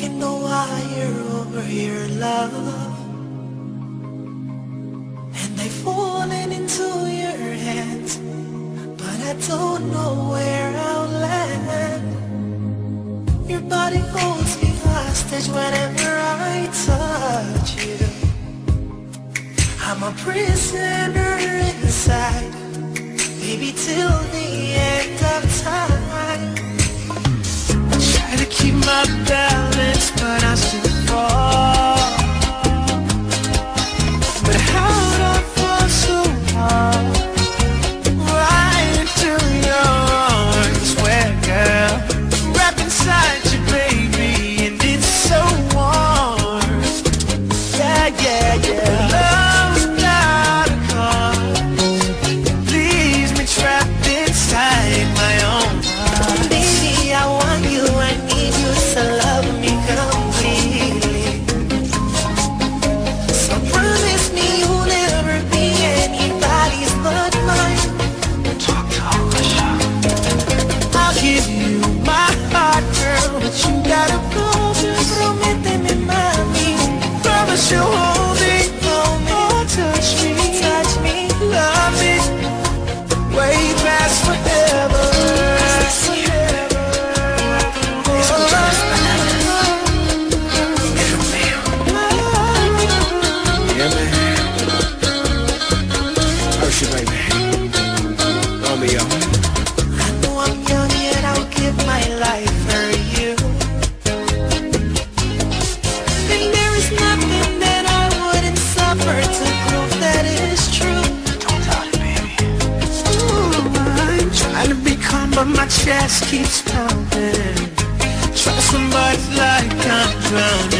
walking the wire over your love. And they've fallen into your hands. But I don't know where I'll land. Your body holds me hostage whenever I touch you. I'm a prisoner inside. Baby till the end of time. Try to keep my balance Yeah, yeah, Yeah, man. Baby. Roll. I know I'm young yet I'll give my life for you And there is nothing that I wouldn't suffer to prove that it is true Don't tell it, baby Ooh, I'm trying to be calm but my chest keeps pounding Try somebody like I'm drowning, no